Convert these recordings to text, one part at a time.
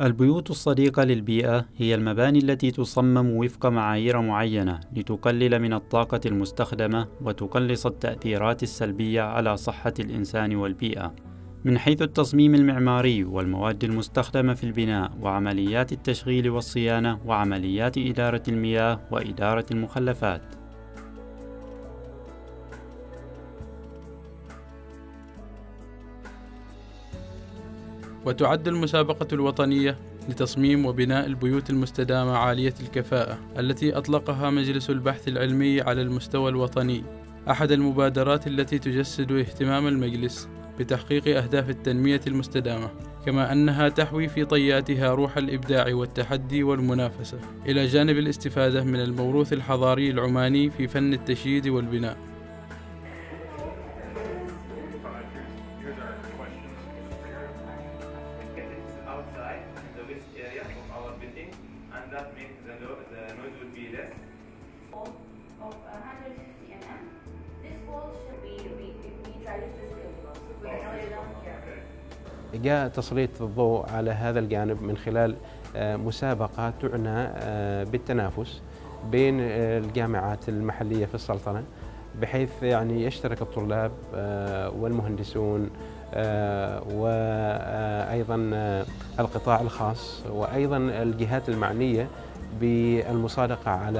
البيوت الصديقة للبيئة هي المباني التي تصمم وفق معايير معينة لتقلل من الطاقة المستخدمة وتقلص التأثيرات السلبية على صحة الإنسان والبيئة. من حيث التصميم المعماري والمواد المستخدمة في البناء وعمليات التشغيل والصيانة وعمليات إدارة المياه وإدارة المخلفات. وتعد المسابقة الوطنية لتصميم وبناء البيوت المستدامة عالية الكفاءة التي أطلقها مجلس البحث العلمي على المستوى الوطني. أحد المبادرات التي تجسد اهتمام المجلس بتحقيق أهداف التنمية المستدامة كما أنها تحوي في طياتها روح الإبداع والتحدي والمنافسة إلى جانب الاستفادة من الموروث الحضاري العماني في فن التشييد والبناء. جاء تسليط الضوء على هذا الجانب من خلال آه، مسابقة تعنى آه، بالتنافس بين آه، الجامعات المحلية في السلطنة بحيث يعني يشترك الطلاب والمهندسون وأيضا القطاع الخاص وأيضا الجهات المعنية بالمصادقة على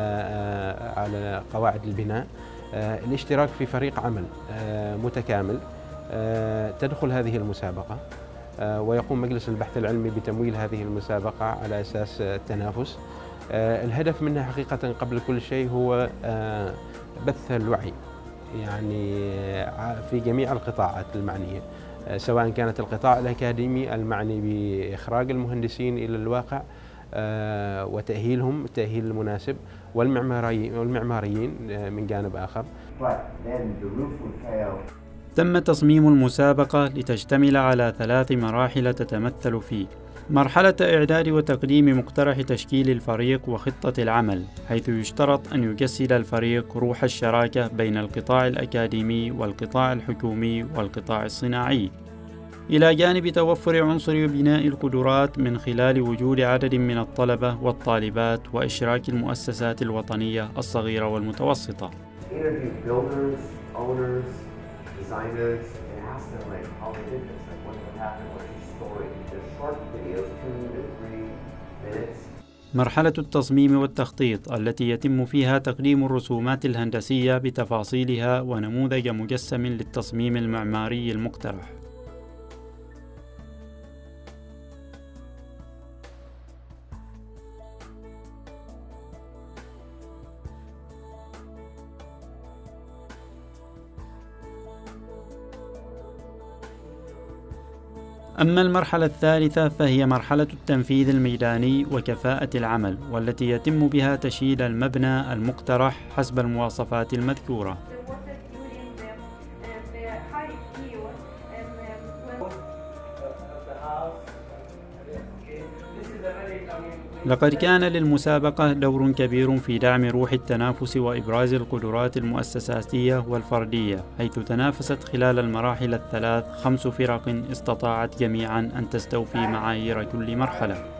على قواعد البناء. الاشتراك في فريق عمل متكامل. تدخل هذه المسابقة آه، ويقوم مجلس البحث العلمي بتمويل هذه المسابقة على أساس التنافس. آه، الهدف منها حقيقة قبل كل شيء هو آه، بث الوعي يعني في جميع القطاعات المعنية. سواء كانت القطاع الأكاديمي المعني بإخراج المهندسين إلى الواقع وتأهيلهم التأهيل المناسب والمعماريين والمعماريين من جانب آخر. تم تصميم المسابقة لتشتمل على ثلاث مراحل تتمثل في مرحلة إعداد وتقديم مقترح تشكيل الفريق وخطة العمل، حيث يشترط أن يجسد الفريق روح الشراكة بين القطاع الأكاديمي والقطاع الحكومي والقطاع الصناعي، إلى جانب توفر عنصر بناء القدرات من خلال وجود عدد من الطلبة والطالبات وإشراك المؤسسات الوطنية الصغيرة والمتوسطة. مرحلة التصميم والتخطيط التي يتم فيها تقديم الرسومات الهندسية بتفاصيلها ونموذج مجسم للتصميم المعماري المقترح. أما المرحلة الثالثة فهي مرحلة التنفيذ الميداني وكفاءة العمل والتي يتم بها تشييد المبنى المقترح حسب المواصفات المذكورة. لقد كان للمسابقة دور كبير في دعم روح التنافس وإبراز القدرات المؤسساتية والفردية حيث تنافست خلال المراحل الثلاث خمس فرق استطاعت جميعا أن تستوفي معايير كل مرحلة.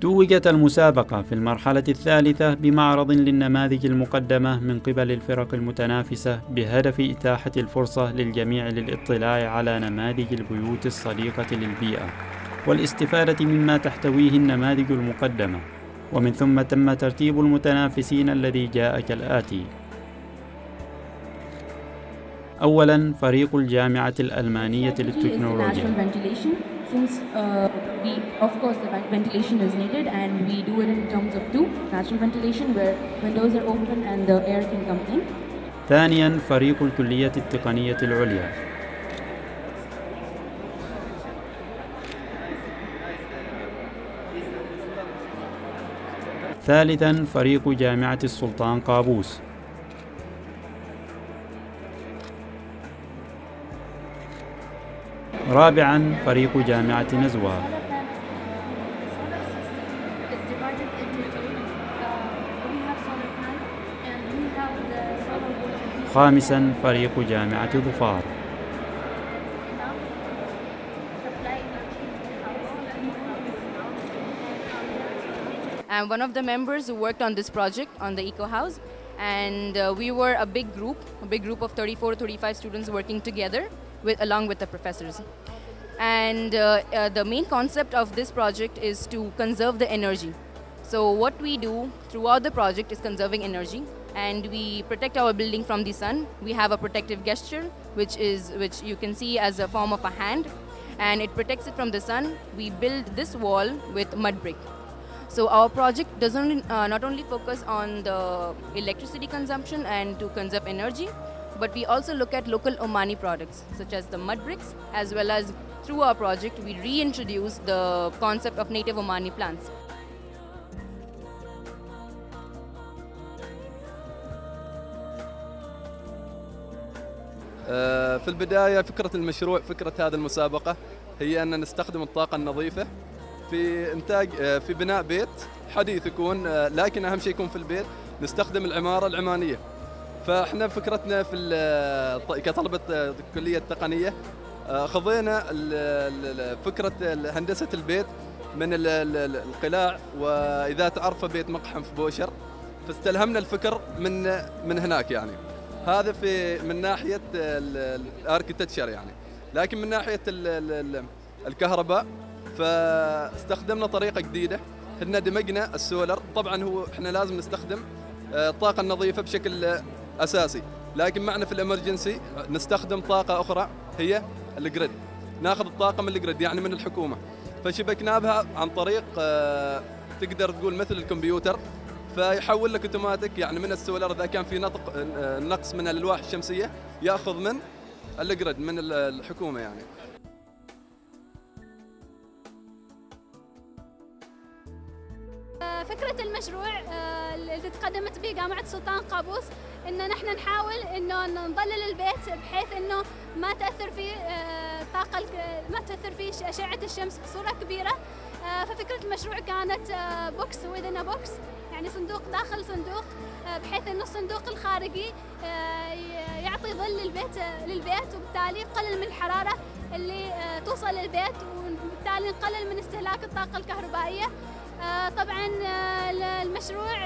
توجت المسابقة في المرحلة الثالثة بمعرض للنماذج المقدمة من قبل الفرق المتنافسة بهدف إتاحة الفرصة للجميع للاطلاع على نماذج البيوت الصديقة للبيئة والاستفادة مما تحتويه النماذج المقدمة. ومن ثم تم ترتيب المتنافسين الذي جاء كالآتي أولا فريق الجامعة الألمانية للتكنولوجيا. Since uh, we, of course, the ventilation is needed and we do it in terms of two, natural ventilation where windows are open and the air can come in. ثانيا فريق الكلية التقنية العليا ثالثا فريق جامعة السلطان قابوس رابعا فريق جامعة نزوة خامسا فريق جامعة ظفار I'm one of the members who worked on this project on the Eco House. And uh, we were a big group, a big group of 34, 35 students working together with, along with the professors. And uh, uh, the main concept of this project is to conserve the energy. So what we do throughout the project is conserving energy and we protect our building from the sun. We have a protective gesture which is which you can see as a form of a hand and it protects it from the sun. We build this wall with mud brick. So our project doesn't uh, not only focus on the electricity consumption and to conserve energy, but we also look at local Omani products such as the mud bricks, as well as through our project we reintroduce the concept of native Omani plants. في البداية فكرة المشروع فكرة هذه المسابقة هي أن نستخدم الطاقة النظيفة في إنتاج في بناء بيت حديث يكون لكن أهم شيء يكون في البيت نستخدم العمارة العمانية فاحنا فكرتنا في كطلبة كلية تقنية خذينا فكرة هندسة البيت من القلاع وإذا تعرف بيت مقحم في بوشر فاستلهمنا الفكر من من هناك يعني. هذا في من ناحية ال architecture يعني. لكن من ناحية الكهرباء فاستخدمنا طريقة جديدة. ان دمجنا السولر. طبعا هو إحنا لازم نستخدم الطاقة النظيفة بشكل أساسي. لكن معنا في ال emergency نستخدم طاقة أخرى هي ال grid ناخذ الطاقة من ال grid يعني من الحكومة. فشبكنا بها عن طريق تقدر تقول مثل الكمبيوتر فيحول لك أوتوماتيك يعني من السولار إذا كان في نطق نقص من الألواح الشمسية يأخذ من ال grid من الحكومة يعني. فكرة المشروع اللي تقدمت به جامعة سلطان قابوس إنه نحن نحاول إنه نظلل البيت بحيث إنه ما تأثر فيه طاقة ما تأثر فيه أشعة الشمس بصورة كبيرة. ففكرة المشروع كانت بوكس a box يعني صندوق داخل صندوق بحيث إنه الصندوق الخارجي يعطي ظل للبيت للبيت وبالتالي يقلل من الحرارة اللي توصل للبيت وبالتالي نقلل من استهلاك الطاقة الكهربائية. طبعا المشروع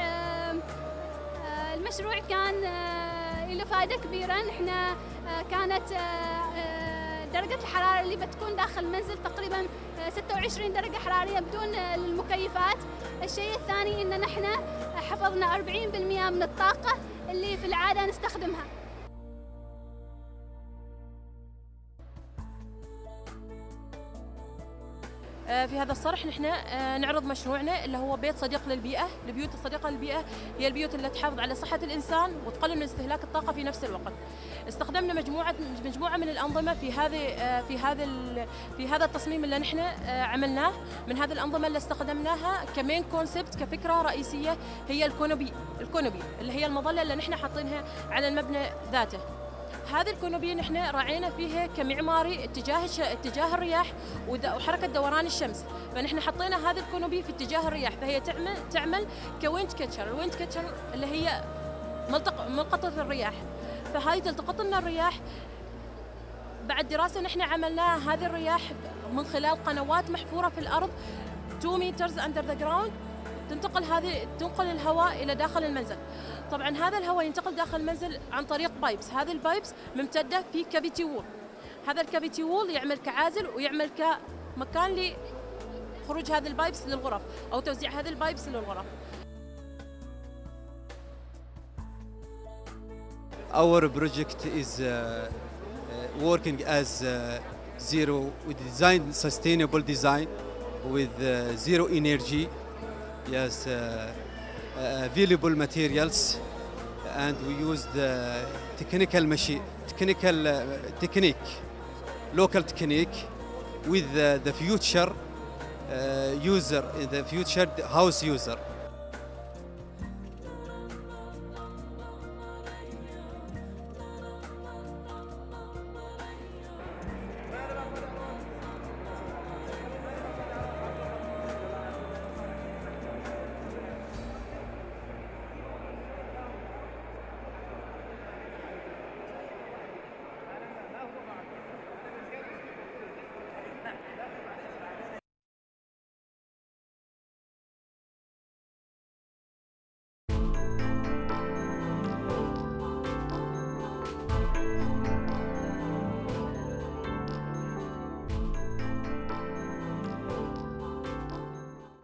المشروع كان له فائدة كبيرة. نحن كانت درجة الحرارة اللي بتكون داخل المنزل تقريبا 26 درجة حرارية بدون المكيفات الشيء الثاني إن نحن حفظنا 40% من الطاقة اللي في العادة نستخدمها. في هذا الصرح نحن نعرض مشروعنا اللي هو بيت صديق للبيئة، البيوت الصديقة للبيئة هي البيوت اللي تحافظ على صحة الإنسان وتقلل من استهلاك الطاقة في نفس الوقت. استخدمنا مجموعة مجموعة من الأنظمة في هذه في هذا في هذا التصميم اللي نحن عملناه، من هذه الأنظمة اللي استخدمناها ك main concept كفكرة رئيسية هي ال canopy، ال canopy اللي هي المظلة اللي نحن حاطينها على المبنى ذاته. هذه ال canopy نحن راعينا فيها كمعماري اتجاه اتجاه الرياح وحركة دوران الشمس، فنحن حطينا هذه ال canopy في اتجاه الرياح. فهي تعمل تعمل ك wind catcher، ال wind catcher اللي هي ملتق ملقطة الرياح، فهذه تلتقط لنا الرياح. بعد دراسة نحن عملناها هذه الرياح من خلال قنوات محفورة في الأرض 2 meters under the ground. تنتقل هذه تنقل الهواء إلى داخل المنزل. طبعا هذا الهواء ينتقل داخل المنزل عن طريق pipes هذه ال pipes ممتدة في cavity wall هذا ال cavity wall يعمل كعازل ويعمل كمكان لخروج هذه ال pipes للغرف أو توزيع هذه ال pipes للغرف. Our project is uh, uh, working as uh, zero we design sustainable design with uh, zero energy. Yes, uh, uh, available materials, and we use the technical machine, technical uh, technique, local technique, with the future user, the future house user.